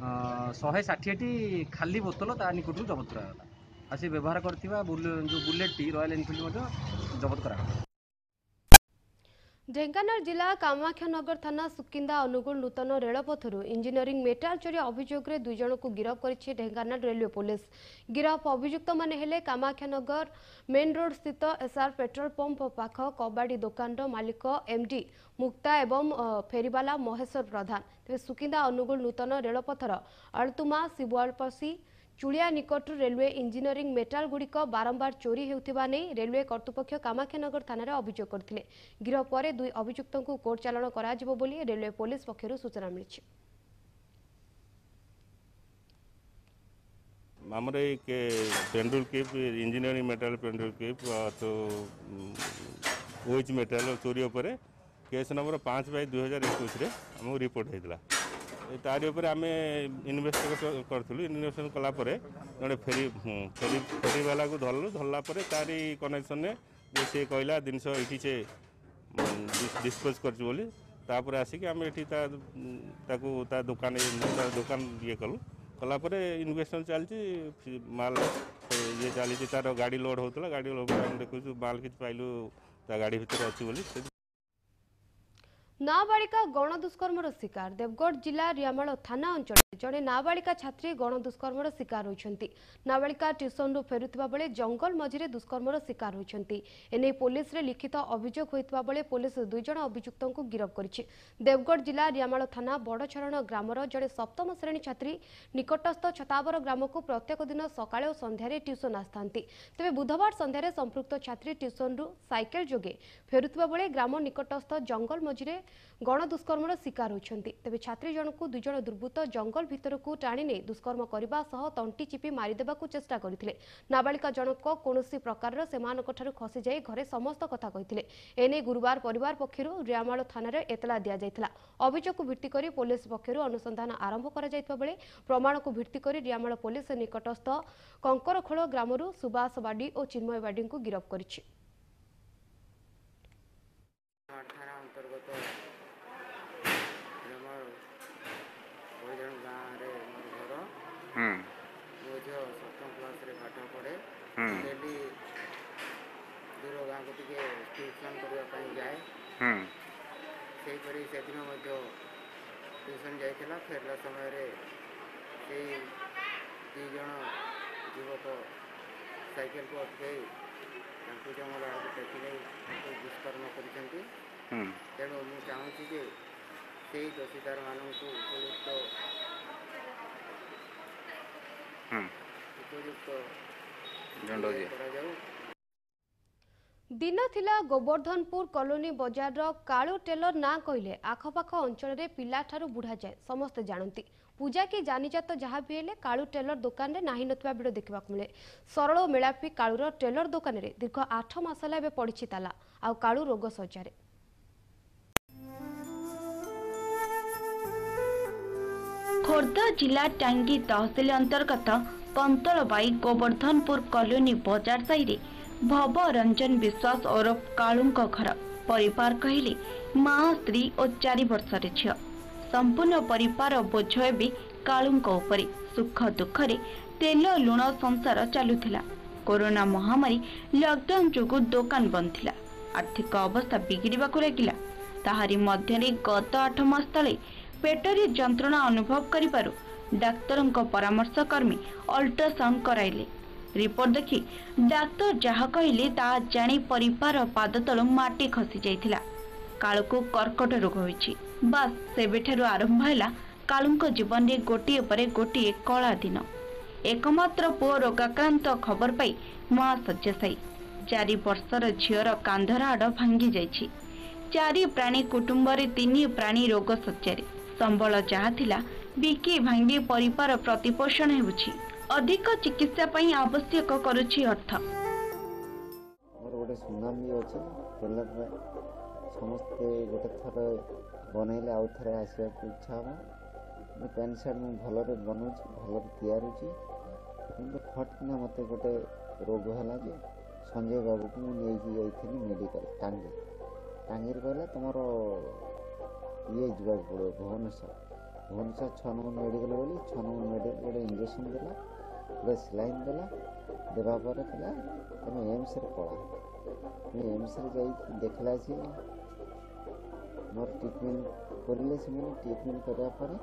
ଅ, ଶହେ ଷାଠିଏଟି ଖାଲି ବୋତଲ ତା ନିକଟରୁ ଜବତ କରାଗଲା। ଆଉ ସେ ବ୍ୟବହାର କରିଥିବା ବୁଲେ ଯେଉଁ ବୁଲେଟ୍ଟି ରୟାଲ୍ ଏନଫିଲ୍ଡ ମଧ୍ୟ ଜବତ କରାଗଲା। ଢେଙ୍କାନାଳ ଜିଲ୍ଲା କାମାକ୍ଷାନଗର ଥାନା ସୁକିନ୍ଦା ଅନୁଗୁଳ ନୂତନ ରେଳପଥରୁ ଇଞ୍ଜିନିୟରିଂ ମେଟାଲ ଚୋରି ଅଭିଯୋଗରେ ଦୁଇ ଜଣଙ୍କୁ ଗିରଫ କରିଛି ଢେଙ୍କାନାଳ ରେଲୱେ ପୋଲିସ। ଗିରଫ ଅଭିଯୁକ୍ତମାନେ ହେଲେ କାମାକ୍ଷାନଗର ମେନ୍ ରୋଡ୍ ସ୍ଥିତ ଏସ୍ଆର୍ ପେଟ୍ରୋଲ ପମ୍ପ ପାଖ କବାଡି ଦୋକାନର ମାଲିକ ଏମ୍ଡି ମୁକ୍ତା ଏବଂ ଫେରିବାଲା ମହେଶ୍ୱର ପ୍ରଧାନ। ତେବେ ସୁକିନ୍ଦା ଅନୁଗୁଳ ନୂତନ ରେଳପଥର ଅଳତୁମା ଶିବୁଆଳପସି ଚୁଳିଆ ନିକଟରୁ ରେଲୱେ ଇଞ୍ଜିନିୟରିଂ ମେଟାଲ ଗୁଡ଼ିକ ବାରମ୍ବାର ଚୋରି ହେଉଥିବା ନେଇ ରେଲୱେ କର୍ତ୍ତୃପକ୍ଷ କାମାକ୍ଷାନଗର ଥାନାରେ ଅଭିଯୋଗ କରିଥିଲେ। ଗିରଫ ପରେ ଦୁଇ ଅଭିଯୁକ୍ତଙ୍କୁ କୋର୍ଟ ଚାଲାଣ କରାଯିବ ବୋଲି ରେଲୱେ ପୋଲିସ ପକ୍ଷରୁ ସୂଚନା ମିଳିଛି। ଆମର ଏଇ ପେଣ୍ଡୁଲ କିପ୍ ଇଞ୍ଜିନିୟରିଂ ମେଟାଲ ପେଣ୍ଡୁଲ କିପ୍ ତ ଓଇଚ୍ ମେଟାଲ ଚୋରି ଉପରେ କେସ୍ ନମ୍ବର ପାଞ୍ଚ ବାଇ ଦୁଇ ହଜାର ଏକୋଇଶରେ ଆମକୁ ରିପୋର୍ଟ ହେଇଥିଲା। ତାରି ଉପରେ ଆମେ ଇନଭେଷ୍ଟିଗେସନ୍ କରିଥିଲୁ ଇନଭେଷ୍ଟିଗେସନ୍ କଲା ପରେ ଜଣେ ଫେରି ହୁଁ, ଫେରି ଫେରିବାଲାକୁ ଧରିଲୁ ଧରିଲା ପରେ ତାରି କନେକ୍ସନରେ ଯେ ସେ କହିଲା ଜିନିଷ ଏଇଠି ସେ ଡିସ୍ପୋଜ୍ କରିଛି ବୋଲି ତାପରେ ଆସିକି ଆମେ ଏଠି ତା ଉଁ, ତାକୁ ତା ଦୋକାନ ତା ଦୋକାନ ଇଏ କଲୁ କଲା ପରେ ଇନଭେଷ୍ଟିଗେସନ୍ ଚାଲିଛି ଫି- ମାଲ ଏ, ଇଏ ଚାଲିଛି ତାର ଗାଡ଼ି ଲୋଡ୍ ହେଉଥିଲା ଗାଡ଼ି ଲୋଡ୍ ଆମେ ଦେଖୁଛୁ ମାଲ କିଛି ପାଇଲୁ ତା ଗାଡ଼ି ଭିତରେ ଅଛି ବୋଲି ସେ ନାବାଳିକା ଗଣଦୁଷ୍କର୍ମର ଶିକାର। ଦେବଗଡ଼ ଜିଲ୍ଲା ରିଆମାଳ ଥାନା ଅଞ୍ଚଳରେ ଜଣେ ନାବାଳିକା ଛାତ୍ରୀ ଗଣଦୁଷ୍କର୍ମର ଶିକାର ହୋଇଛନ୍ତି। ନାବାଳିକା ଟ୍ୟୁସନରୁ ଫେରୁଥିବା ବେଳେ ଜଙ୍ଗଲ ମଝିରେ ଦୁଷ୍କର୍ମର ଶିକାର ହୋଇଛନ୍ତି। ଏନେଇ ପୋଲିସରେ ଲିଖିତ ଅଭିଯୋଗ ହୋଇଥିବା ବେଳେ ପୋଲିସ ଦୁଇ ଜଣ ଅଭିଯୁକ୍ତଙ୍କୁ ଗିରଫ କରିଛି। ଦେବଗଡ଼ ଜିଲ୍ଲା ରିଆମାଳ ଥାନା ବଡ଼ଛରଣ ଗ୍ରାମର ଜଣେ ସପ୍ତମ ଶ୍ରେଣୀ ଛାତ୍ରୀ ନିକଟସ୍ଥ ଛତାବର ଗ୍ରାମକୁ ପ୍ରତ୍ୟେକ ଦିନ ସକାଳେ ଓ ସନ୍ଧ୍ୟାରେ ଟ୍ୟୁସନ ଆସିଥାନ୍ତି। ତେବେ ବୁଧବାର ସନ୍ଧ୍ୟାରେ ସମ୍ପୃକ୍ତ ଛାତ୍ରୀ ଟ୍ୟୁସନରୁ ସାଇକେଲ ଯୋଗେ ଫେରୁଥିବା ବେଳେ ଗ୍ରାମ ନିକଟସ୍ଥ ଜଙ୍ଗଲ ମଝିରେ ଗଣଦୁଷ୍କର୍ମର ଶିକାର ହୋଇଛନ୍ତି। ତେବେ ଛାତ୍ରୀ ଜଣଙ୍କୁ ଦୁଇ ଜଣ ଦୁର୍ବୃତ୍ତ ଜଙ୍ଗଲ ଭିତରକୁ ଟାଣି ନେଇ ଦୁଷ୍କର୍ମ କରିବା ସହ ତଣ୍ଟି ଚିପି ମାରିଦେବାକୁ ଚେଷ୍ଟା କରିଥିଲେ। ନାବାଳିକା ଜଣକ କୌଣସି ପ୍ରକାରର ସେମାନଙ୍କଠାରୁ ଖସିଯାଇ ଘରେ ସମସ୍ତ କଥା କହିଥିଲେ। ଏନେଇ ଗୁରୁବାର ପରିବାର ପକ୍ଷରୁ ରିଆମାଳ ଥାନାରେ ଏତଲା ଦିଆଯାଇଥିଲା। ଅଭିଯୋଗକୁ ଭିତ୍ତି କରି ପୋଲିସ ପକ୍ଷରୁ ଅନୁସନ୍ଧାନ ଆରମ୍ଭ କରାଯାଇଥିବା ବେଳେ ପ୍ରମାଣକୁ ଭିତ୍ତି କରି ରିଆମାଳ ପୋଲିସ ନିକଟସ୍ଥ କଙ୍କରଖୋଳ ଗ୍ରାମରୁ ସୁବାସ ବାଡି ଓ ଚିନ୍ମୟ ବାଡିଙ୍କୁ ଗିରଫ କରିଛି ଥାନା ଅନ୍ତର୍ଗତ ଆମର ବୈଜଣ ଗାଁରେ ମୋର ଘର ମୋ ଝିଅ ସପ୍ତମ କ୍ଲାସ୍ରେ ପାଠ ପଢ଼େ ଡେଲି ଦୂର ଗାଁକୁ ଟିକେ ଟ୍ୟୁସନ୍ କରିବା ପାଇଁ ଯାଏ। ସେହିପରି ସେଦିନ ମଧ୍ୟ ଟ୍ୟୁସନ୍ ଯାଇଥିଲା। ଫେରିଲା ସମୟରେ ସେଇ ଦୁଇ ଜଣ ଯୁବକ ସାଇକେଲକୁ ଅଟକାଇ ତାଙ୍କୁ ଜଙ୍ଗଲ ଆଡ଼କୁ ଟେକି ନେଇ ତାଙ୍କୁ ଦୁଷ୍କର୍ମ କରିଛନ୍ତି। ତେଣୁ ମୁଁ ଚାହୁଁଛି ଯେ ସେଇ ଦୋଷୀଦାରମାନଙ୍କୁ ଉପଯୁକ୍ତ ଉପଯୁକ୍ତ ଇଏ କରାଯାଉ ଦିନ ଥିଲା ଗୋବର୍ଦ୍ଧନପୁର କଲୋନୀ ବଜାରର କାଳୁ ଟେଲର ନାଁ କହିଲେ। ଆଖପାଖ ଅଞ୍ଚଳରେ ପିଲାଠାରୁ ବୁଢ଼ା ଯାଏ। ସମସ୍ତେ ଜାଣନ୍ତି। ପୂଜା କି ଜାନିଜାତ ଯାହା ବି ହେଲେ କାଳୁ ଟେଲର ଦୋକାନରେ ନାହିଁ ନଥିବା ଭିଡ଼ ଦେଖିବାକୁ ମିଳେ। ସରଳ ମେଳାପି କାଳୁର ଟେଲର ଦୋକାନରେ ଦୀର୍ଘ ଆଠ ମାସ ହେଲା ଏବେ ପଡ଼ିଛି ତାଲା। ଆଉ କାଳୁ ରୋଗ ଶଯ୍ୟାରେ। ଖୋର୍ଦ୍ଧା ଜିଲ୍ଲା ଟାଙ୍ଗୀ ତହସିଲ ଅନ୍ତର୍ଗତ କନ୍ତଳବାଇ ଗୋବର୍ଦ୍ଧନପୁର କଲୋନୀ ବଜାର ସାହିରେ ଭବ ରଞ୍ଜନ ବିଶ୍ୱାସ ଓରଫ କାଳୁଙ୍କ ଘର। ପରିବାର କହିଲେ ମା ସ୍ତ୍ରୀ ଓ ଚାରି ବର୍ଷର ଝିଅ। ସମ୍ପୂର୍ଣ୍ଣ ପରିବାର ବୋଝ ଏବେ କାଳୁଙ୍କ ଉପରେ। ସୁଖ ଦୁଃଖରେ ତେଲ ଲୁଣ ସଂସାର ଚାଲୁଥିଲା। କରୋନା ମହାମାରୀ ଲକଡାଉନ ଯୋଗୁଁ ଦୋକାନ ବନ୍ଦ ଥିଲା। ଆର୍ଥିକ ଅବସ୍ଥା ବିଗିଡ଼ିବାକୁ ଲାଗିଲା। ତାହାରି ମଧ୍ୟରେ ଗତ ଆଠ ମାସ ତଳେ ପେଟରେ ଯନ୍ତ୍ରଣା ଅନୁଭବ କରିବାରୁ ଡାକ୍ତରଙ୍କ ପରାମର୍ଶ କ୍ରମେ ଅଲ୍ଟ୍ରାସାଉଣ୍ଡ କରାଇଲେ। ରିପୋର୍ଟ ଦେଖି ଡାକ୍ତର ଯାହା କହିଲେ ତାହା ଜାଣି ପରିବାର ପାଦ ତଳୁ ମାଟି ଖସି ଯାଇଥିଲା। କାଳୁକୁ କର୍କଟ ରୋଗ ହୋଇଛି। ବାସ୍ ସେବେଠାରୁ ଆରମ୍ଭ ହେଲା କାଳୁଙ୍କ ଜୀବନରେ ଗୋଟିଏ ପରେ ଗୋଟିଏ କଳା ଦିନ। ଏକମାତ୍ର ପୁଅ ରୋଗାକ୍ରାନ୍ତ ଖବର ପାଇ ମା ଶଯ୍ୟାଶାୟୀ ଚାରି ବର୍ଷର ଝିଅର କାନ୍ଧର ହାଡ଼ ଭାଙ୍ଗି ଯାଇଛି। ଚାରି ପ୍ରାଣୀ କୁଟୁମ୍ବରେ ତିନି ପ୍ରାଣୀ ରୋଗ ଶଯ୍ୟାରେ। ସମ୍ବଳ ଯାହା ଥିଲା ବିକି ଭାଙ୍ଗି ପରିବାର ପ୍ରତିପୋଷଣ ହେଉଛି। ଅଧିକ ଚିକିତ୍ସା ପାଇଁ ଆବଶ୍ୟକ କରୁଛି ଅର୍ଥ। ମୋର ଗୋଟେ ସୁନାମ ବି ଅଛି ଟେଲରରେ ସମସ୍ତେ ଗୋଟେ ଥର ବନେଇଲେ ଆଉ ଥରେ ଆସିବାକୁ ଇଚ୍ଛା ହେବ। ମୁଁ ପ୍ୟାଣ୍ଟ ସାର୍ଟ ମୁଁ ଭଲରେ ବନଉଛି ଭଲରେ ତିଆରୁଛି। କିନ୍ତୁ ଫଟକିନା ମୋତେ ଗୋଟେ ରୋଗ ହେଲା ଯେ ସଞ୍ଜୟ ବାବୁକୁ ମୁଁ ନେଇକି ଯାଇଥିଲି ମେଡ଼ିକାଲ ଟାଙ୍ଗି। ଟାଙ୍ଗିରେ କହିଲା ତୁମର ଇଏ ଯିବାକୁ ପଡ଼ିବ ଭୁବନେଶ୍ୱର ଭୁବନେଶ୍ୱର ଛଅ ନମ୍ବର ମେଡ଼ିକାଲ ଗଲି ଛଅ ନମ୍ବର ମେଡ଼ିକାଲ ଗୋଟେ ଇଞ୍ଜେକ୍ସନ୍ ଦେଲା ଗୋଟେ ସିଲାଇନ୍ ଦେଲା ଦେବା ପରେ କହିଲା ତୁମେ ଏମ୍ସରେ ପଳା ମୁଁ ଏମ୍ସରେ ଯାଇକି ଦେଖିଲା ଯେ ମୋର ଟ୍ରିଟମେଣ୍ଟ କରିଲେ ସେମାନେ ଟ୍ରିଟମେଣ୍ଟ କରିବା ପରେ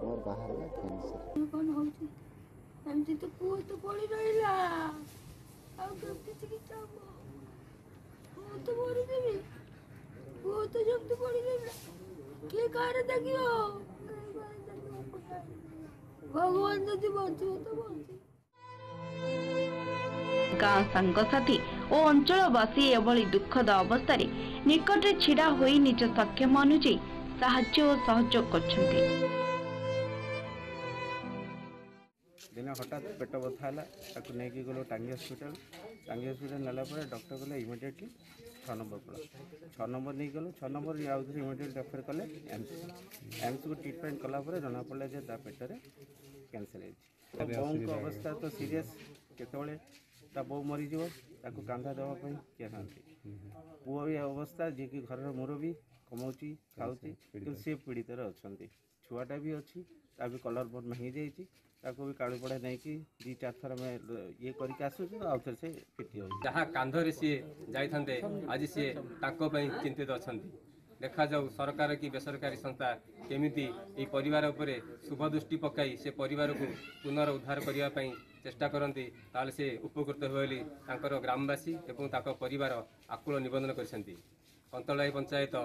ମୋର ବାହାରିଲା କ୍ୟାନ୍ସର କଣ ହଉଛି ଏମିତି ତ ପୁଅ ତ ପଡି ରହିଲା ଆଉ କେମିତି ଚିକିତ୍ସା ହବ ମୁଁ ତ ମରିଯିବି ପୁଅ ତ ଯେମିତି ପଡି ରହିଲା କିଏ କାହାର ଦେଖିବ ଭଗବାନ ଯଦି ବଞ୍ଚିବ ତ ବଞ୍ଚିବ ଗାଁ ସାଙ୍ଗସାଥୀ ଓ ଅଞ୍ଚଳବାସୀ ଏଭଳି ଦୁଃଖଦ ଅବସ୍ଥାରେ ନିକଟରେ ଛିଡା ହୋଇ ନିଜ ସକ୍ଷମ ଅନୁଯାୟୀ ସାହାଯ୍ୟ ଓ ସହଯୋଗ କରୁଛନ୍ତି ଦିନେ ହଠାତ୍ ପେଟ ବଥା ହେଲା ତାକୁ ନେଇକି ଗଲୁ ଟାଙ୍ଗି ହସ୍ପିଟାଲ ଟାଙ୍ଗି ହସ୍ପିଟାଲ ନେଲା ପରେ ଡକ୍ଟର କହିଲେ ଇମିଡ଼ିଏଟଲି ଛଅ ନମ୍ବର ବ୍ଲକ୍ ଛଅ ନମ୍ବର ନେଇକି ଗଲୁ ଛଅ ନମ୍ବର ଆଉ ଥରେ ଇମିଡ଼ିଏଟ୍ ରେଫର୍ କଲେ ଏମ୍ସ ଏମ୍ସକୁ ଟ୍ରିଟମେଣ୍ଟ କଲା ପରେ ଜଣାପଡ଼ିଲା ଯେ ତା ପେଟରେ କ୍ୟାନ୍ସର ହେଇଛି ତା ବୋଉଙ୍କ ଅବସ୍ଥା ତ ସିରିୟସ୍ କେତେବେଳେ ତା ବୋଉ ମରିଯିବ ତାକୁ କାନ୍ଧା ଦେବା ପାଇଁ କିଏ ନାହାନ୍ତି ପୁଅ ବି ଅବସ୍ଥା ଯିଏକି ଘରର ମୁରବୀ କମାଉଛି ଖାଉଛି କିନ୍ତୁ ସେ ପୀଡ଼ିତରେ ଅଛନ୍ତି ଛୁଆଟା ବି ଅଛି ତା ବି କଲର୍ ବୋର୍ଡ଼ ଭାଙ୍ଗିଯାଇଛି ତାକୁ ବି କାଳୁପଡ଼ା ନେଇକି ଦୁଇ ଚାରି ଥର ଆମେ ଇଏ କରିକି ଆସୁଛୁ ଆଉ ଥରେ ସେ ପିଟି ହେଉଛି ଯାହା କାନ୍ଧରେ ସିଏ ଯାଇଥାନ୍ତେ ଆଜି ସିଏ ତାଙ୍କ ପାଇଁ ଚିନ୍ତିତ ଅଛନ୍ତି। ଦେଖାଯାଉ ସରକାର କି ବେସରକାରୀ ସଂସ୍ଥା କେମିତି ଏହି ପରିବାର ଉପରେ ଶୁଭ ଦୃଷ୍ଟି ପକାଇ ସେ ପରିବାରକୁ ପୁନର ଉଦ୍ଧାର କରିବା ପାଇଁ ଚେଷ୍ଟା କରନ୍ତି ତାହେଲେ ସେ ଉପକୃତ ହେବେ ବୋଲି ତାଙ୍କର ଗ୍ରାମବାସୀ ଏବଂ ତାଙ୍କ ପରିବାର ଆକୁଳ ନିବେଦନ କରିଛନ୍ତି। କନ୍ତଳାଇ ପଞ୍ଚାୟତ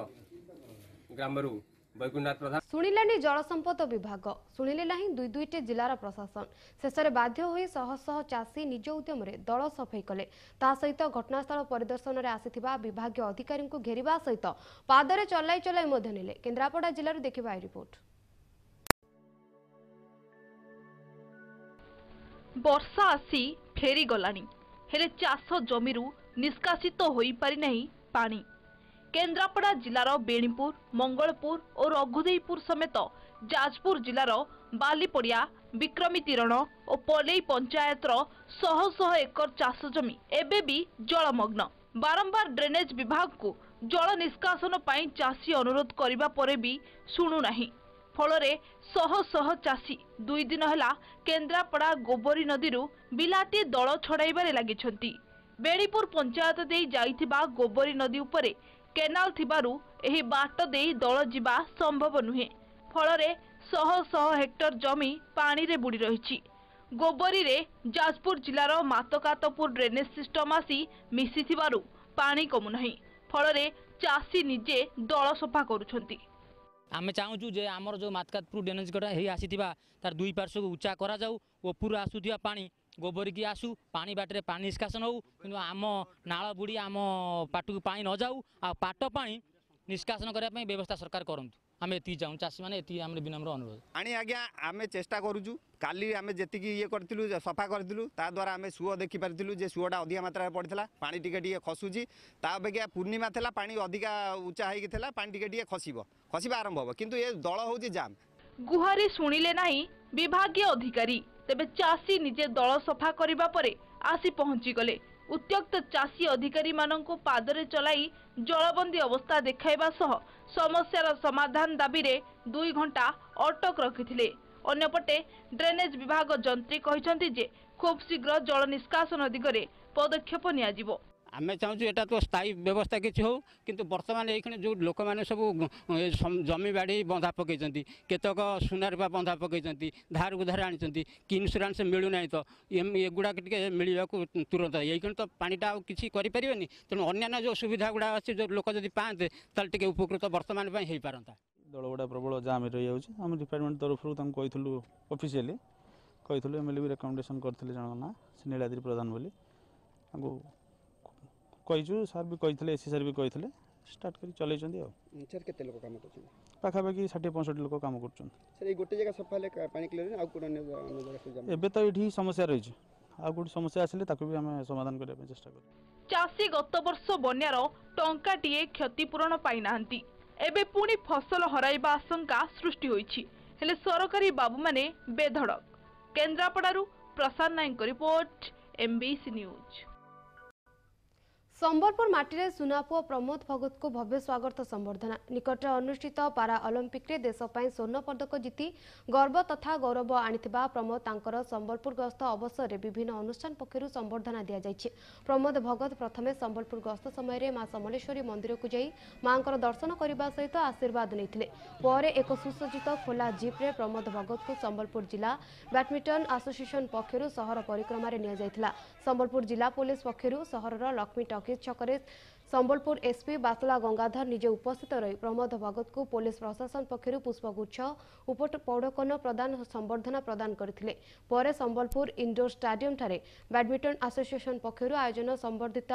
ଗ୍ରାମରୁ ବୈକୁଣ୍ଠନାଥ ପ୍ରଧାନ ଶୁଣିଲାନି ଜଳସମ୍ପଦ ବିଭାଗ ଶୁଣିଲେ ନାହିଁ ଦୁଇ ଦୁଇଟି ଜିଲ୍ଲାର ପ୍ରଶାସନ ଶେଷରେ ବାଧ୍ୟ ହୋଇ ଶହ ଶହ ଚାଷୀ ନିଜ ଉଦ୍ୟମରେ ଦଳ ସଫେଇ କଲେ ତା ସହିତ ଘଟଣାସ୍ଥଳ ପରିଦର୍ଶନରେ ଆସିଥିବା ବିଭାଗୀୟ ଅଧିକାରୀଙ୍କୁ ଘେରିବା ସହିତ ପାଦରେ ଚଲାଇ ଚଲାଇ ମଧ୍ୟ ନେଲେ। କେନ୍ଦ୍ରାପଡ଼ା ଜିଲ୍ଲାରୁ ଦେଖିବା ଏହି ରିପୋର୍ଟ। ବର୍ଷା ଆସି ଫେରିଗଲାଣି। ହେଲେ ଚାଷ ଜମିରୁ ନିଷ୍କାସିତ ହୋଇପାରିନାହିଁ ପାଣି। କେନ୍ଦ୍ରାପଡ଼ା ଜିଲ୍ଲାର ବେଣୀପୁର ମଙ୍ଗଳପୁର ଓ ରଘୁଦେଇପୁର ସମେତ ଯାଜପୁର ଜିଲ୍ଲାର ବାଲିପଡ଼ିଆ ବିକ୍ରମୀ ତିରଣ ଓ ପଲେଇ ପଞ୍ଚାୟତର ଶହ ଶହ ଏକର ଚାଷ ଜମି ଏବେ ବି ଜଳମଗ୍ନ। ବାରମ୍ବାର ଡ୍ରେନେଜ ବିଭାଗକୁ ଜଳ ନିଷ୍କାସନ ପାଇଁ ଚାଷୀ ଅନୁରୋଧ କରିବା ପରେ ବି ଶୁଣୁନାହିଁ। ଫଳରେ ଶହ ଶହ ଚାଷୀ ଦୁଇ ଦିନ ହେଲା କେନ୍ଦ୍ରାପଡ଼ା ଗୋବରୀ ନଦୀରୁ ବିଲାତି ଦଳ ଛଡ଼ାଇବାରେ ଲାଗିଛନ୍ତି। ବେଣୀପୁର ପଞ୍ଚାୟତ ଦେଇ ଯାଇଥିବା ଗୋବରୀ ନଦୀ ଉପରେ କେନାଲ ଥିବାରୁ ଏହି ବାଟ ଦେଇ ଦଳ ଯିବା ସମ୍ଭବ ନୁହେଁ। ଫଳରେ ଶହ ଶହ ହେକ୍ଟର ଜମି ପାଣିରେ ବୁଡ଼ି ରହିଛି। ଗୋବରୀରେ ଯାଜପୁର ଜିଲ୍ଲାର ମାତକାତପୁର ଡ୍ରେନେଜ ସିଷ୍ଟମ ଆସି ମିଶିଥିବାରୁ ପାଣି କମୁନାହିଁ। ଫଳରେ ଚାଷୀ ନିଜେ ଦଳ ସଫା କରୁଛନ୍ତି। ଆମେ ଚାହୁଁଛୁ ଯେ ଆମର ଯେଉଁ ମାତକାତପୁର ଡ୍ରେନେଜ୍ ହେଇ ଆସିଥିବା ତାର ଦୁଇ ପାର୍ଶ୍ୱକୁ ଉଚ୍ଚା କରାଯାଉ ଉପରୁ ଆସୁଥିବା ପାଣି ଗୋବରିକି ଆସୁ ପାଣି ବାଟରେ ପାଣି ନିଷ୍କାସନ ହେଉ କିନ୍ତୁ ଆମ ନାଳ ବୁଡ଼ି ଆମ ପାଟକୁ ପାଣି ନ ଯାଉ ଆଉ ପାଟ ପାଣି ନିଷ୍କାସନ କରିବା ପାଇଁ ବ୍ୟବସ୍ଥା ସରକାର କରନ୍ତୁ। ଆମେ ଏତିକି ଚାହୁଁ ଚାଷୀମାନେ ଏତିକି ଆମର ବିନମ୍ର ଅନୁରୋଧ। ପାଣି ଆଜ୍ଞା ଆମେ ଚେଷ୍ଟା କରୁଛୁ। କାଲି ଆମେ ଯେତିକି ଇଏ କରିଥିଲୁ ସଫା କରିଥିଲୁ ତା ଦ୍ୱାରା ଆମେ ସୁଅ ଦେଖିପାରିଥିଲୁ ଯେ ସୁଅଟା ଅଧିକା ମାତ୍ରାରେ ପଡ଼ିଥିଲା ପାଣି ଟିକେ ଟିକେ ଖସୁଛି। ତା ଅପେକ୍ଷା ପୂର୍ଣ୍ଣିମା ଥିଲା ପାଣି ଅଧିକା ଉଚ୍ଚା ହେଇକି ଥିଲା ପାଣି ଟିକେ ଟିକେ ଖସିବ ଖସିବା ଆରମ୍ଭ ହେବ। କିନ୍ତୁ ଏ ଦଳ ହେଉଛି ଜାମ୍। ଗୁହାରି ଶୁଣିଲେ ନାହିଁ ବିଭାଗୀୟ ଅଧିକାରୀ। ତେବେ ଚାଷୀ ନିଜେ ଦଳ ସଫା କରିବା ପରେ ଆସି ପହଞ୍ଚିଗଲେ। ଉତ୍ତ୍ୟକ୍ତ ଚାଷୀ ଅଧିକାରୀମାନଙ୍କୁ ପାଦରେ ଚଲାଇ ଜଳବନ୍ଦୀ ଅବସ୍ଥା ଦେଖାଇବା ସହ ସମସ୍ୟାର ସମାଧାନ ଦାବିରେ ଦୁଇ ଘଣ୍ଟା ଅଟକ ରଖିଥିଲେ। ଅନ୍ୟପଟେ ଡ୍ରେନେଜ ବିଭାଗ ଯନ୍ତ୍ରୀ କହିଛନ୍ତି ଯେ ଖୁବ୍ ଶୀଘ୍ର ଜଳ ନିଷ୍କାସନ ଦିଗରେ ପଦକ୍ଷେପ ନିଆଯିବ। ଆମେ ଚାହୁଁଛୁ ଏଇଟା ତ ସ୍ଥାୟୀ ବ୍ୟବସ୍ଥା କିଛି ହେଉ କିନ୍ତୁ ବର୍ତ୍ତମାନ ଏଇକ୍ଷଣି ଯେଉଁ ଲୋକମାନେ ସବୁ ଏ ସମ- ଜମି ବାଡ଼ି ବନ୍ଧା ପକାଇଛନ୍ତି କେତେକ ସୁନା ରୂପା ବନ୍ଧା ପକାଇଛନ୍ତି ଧାରକୁ ଧାର ଆଣିଛନ୍ତି କି ଇନ୍ସୁରାନ୍ସ ମିଳୁନାହିଁ ତ ଏମ୍- ଏଗୁଡ଼ାକ ଟିକେ ମିଳିବାକୁ ତୁରନ୍ତ ଏଇକ୍ଷଣି ତ ପାଣିଟା ଆଉ କିଛି କରିପାରିବେନି ତେଣୁ ଅନ୍ୟାନ୍ୟ ଯେଉଁ ସୁବିଧା ଗୁଡ଼ା ଅଛି ଯେଉଁ ଲୋକ ଯଦି ପାଆନ୍ତେ ତାହେଲେ ଟିକେ ଉପକୃତ ବର୍ତ୍ତମାନ ପାଇଁ ହେଇପାରନ୍ତା। ଦଳଗୁଡ଼ା ପ୍ରବଳ ଜାମ୍ ରହିଯାଉଛି ଆମ ଡିପାର୍ଟମେଣ୍ଟ ତରଫରୁ ତାଙ୍କୁ କହିଥିଲୁ ଅଫିସିଆଲି କହିଥିଲୁ ଏମ୍ ଏଲ୍ ବି ରେକମେଣ୍ଡେସନ୍ କରିଥିଲେ ଜଣଙ୍କ ନାଁ ସେ ନୀଳାଦ୍ରି ପ୍ରଧାନ ବୋଲି ତାଙ୍କୁ କହିଛୁ ସାର୍ ବି କହିଥିଲେ ଏସ୍ ସାର୍ ବି କହିଥିଲେ ଷ୍ଟାର୍ଟ କରି ଚଲେଇଛନ୍ତି ଆଉ। ସାର୍ କେତେ ଲୋକ କାମ କରୁଛନ୍ତି? ପାଖାପାଖି ଷାଠିଏ ପଞ୍ଚଷଠି ଲୋକ କାମ କରୁଛନ୍ତି। ସାର୍ ଏଇ ଗୋଟେ ଜାଗା ସଫା ହେଲେ ପାଣି କ୍ଲିୟର ଆଉ କୋଉଟା ଏବେ ତ ଏଇଠି ହିଁ ସମସ୍ୟା ରହିଛି। ଆଉ କେଉଁଠି ସମସ୍ୟା ଆସିଲେ ତାକୁ ବି ଆମେ ସମାଧାନ କରିବା ପାଇଁ ଚେଷ୍ଟା କରିବୁ। ଚାଷୀ ଗତ ବର୍ଷ ବନ୍ୟାର ଟଙ୍କାଟିଏ କ୍ଷତିପୂରଣ ପାଇନାହାନ୍ତି। ଏବେ ପୁଣି ଫସଲ ହରାଇବା ଆଶଙ୍କା ସୃଷ୍ଟି ହୋଇଛି। ହେଲେ ସରକାରୀ ବାବୁମାନେ ବେଧଡ଼କ। କେନ୍ଦ୍ରାପଡ଼ାରୁ ପ୍ରଶାନ୍ତ ନାୟକଙ୍କ ରିପୋର୍ଟ ଏମ୍ବିସି ନ୍ୟୁଜ୍ ସମ୍ବଲପୁର ମାଟିରେ ସୁନାପୁଅ ପ୍ରମୋଦ ଭଗତଙ୍କୁ ଭବ୍ୟ ସ୍ୱାଗତ ସମ୍ବର୍ଦ୍ଧନା। ନିକଟରେ ଅନୁଷ୍ଠିତ ପାରା ଅଲିମ୍ପିକ୍ରେ ଦେଶ ପାଇଁ ସ୍ୱର୍ଣ୍ଣ ପଦକ ଜିତି ଗର୍ବ ତଥା ଗୌରବ ଆଣିଥିବା ପ୍ରମୋଦ ତାଙ୍କର ସମ୍ବଲପୁର ଗସ୍ତ ଅବସରରେ ବିଭିନ୍ନ ଅନୁଷ୍ଠାନ ପକ୍ଷରୁ ସମ୍ବର୍ଦ୍ଧନା ଦିଆଯାଇଛି। ପ୍ରମୋଦ ଭଗତ ପ୍ରଥମେ ସମ୍ବଲପୁର ଗସ୍ତ ସମୟରେ ମା ସମଲେଶ୍ୱରୀ ମନ୍ଦିରକୁ ଯାଇ ମାଙ୍କର ଦର୍ଶନ କରିବା ସହିତ ଆଶୀର୍ବାଦ ନେଇଥିଲେ। ପରେ ଏକ ସୁସଜ୍ଜିତ ଖୋଲା ଜିପ୍ରେ ପ୍ରମୋଦ ଭଗତଙ୍କୁ ସମ୍ବଲପୁର ଜିଲ୍ଲା ବ୍ୟାଡମିଣ୍ଟନ ଆସୋସିଏସନ ପକ୍ଷରୁ ସହର ପରିକ୍ରମାରେ ନିଆଯାଇଥିଲା। ସମ୍ବଲପୁର ଜିଲ୍ଲା ପୋଲିସ ପକ୍ଷରୁ ସହରର ଲକ୍ଷ୍ମୀ ଟକିଜ ଛକରେ ସମ୍ବଲପୁର ଏସ୍ପି ବାତୁଳା ଗଙ୍ଗାଧର ନିଜେ ଉପସ୍ଥିତ ରହି ପ୍ରମୋଦ ଭଗତଙ୍କୁ ପୋଲିସ ପ୍ରଶାସନ ପକ୍ଷରୁ ପୁଷ୍ପଗୁଚ୍ଛ ଉପପୌଡକନ ପ୍ରଦାନ ସମ୍ବର୍ଦ୍ଧନା ପ୍ରଦାନ କରିଥିଲେ। ପରେ ସମ୍ବଲପୁର ଇଣ୍ଡୋର ଷ୍ଟାଡିୟମଠାରେ ବ୍ୟାଡମିଣ୍ଟନ ଆସୋସିଏସନ ପକ୍ଷରୁ ଆୟୋଜନ ସମ୍ବର୍ଦ୍ଧିତ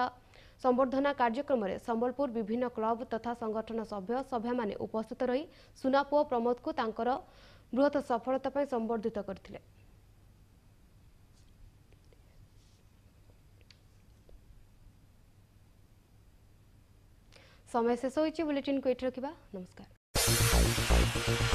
ସମ୍ବର୍ଦ୍ଧନା କାର୍ଯ୍ୟକ୍ରମରେ ସମ୍ବଲପୁର ବିଭିନ୍ନ କ୍ଲବ ତଥା ସଂଗଠନ ସଭ୍ୟ ସଭ୍ୟମାନେ ଉପସ୍ଥିତ ରହି ସୁନାପୁଅ ପ୍ରମୋଦଙ୍କୁ ତାଙ୍କର ବୃହତ ସଫଳତା ପାଇଁ ସମ୍ବର୍ଦ୍ଧିତ କରିଥିଲେ। ସମୟ ଶେଷ ହୋଇଛି ବୁଲେଟିନ୍କୁ ଏଠି ରଖିବା ନମସ୍କାର